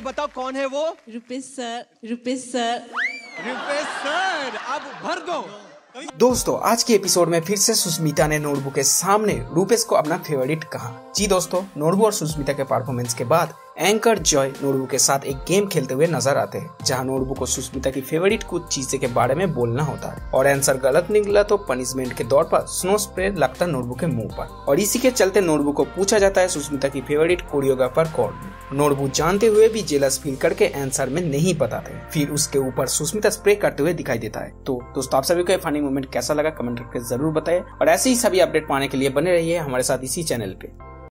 बताओ कौन है वो? Rupesh sir Rupesh sir. Rupesh sir अब भर दो। दोस्तों आज के एपिसोड में फिर से सुष्मिता ने नोटबू के सामने रूपेश को अपना फेवरेट कहा। जी दोस्तों नोटबू और सुष्मिता के परफॉर्मेंस के बाद एंकर जॉय नोटबू के साथ एक गेम खेलते हुए नज़र आते हैं जहाँ नोटबू को सुष्मिता की फेवरेट कुछ चीज़ें के बारे में बोलना होता है। और आंसर गलत निकला तो पनिशमेंट के दौर पर स्नो स्प्रे लगता नोटबू के मुँह पर। और इसी के चलते नोटबू को पूछा जाता है सुष्मिता की फेवरेट कोरियोग्राफर कौन नोटबू जानते हुए भी जेलस फील करके आंसर में नहीं बताते फिर उसके ऊपर सुष्मिता स्प्रे करते हुए दिखाई देता है। तो दोस्तों, आप सभी को फनी मोमेंट कैसा लगा? कमेंट करके ज़रूर बताए। और ऐसे ही सभी अपडेट पाने के लिए बने रहिए हमारे साथ इसी चैनल पे।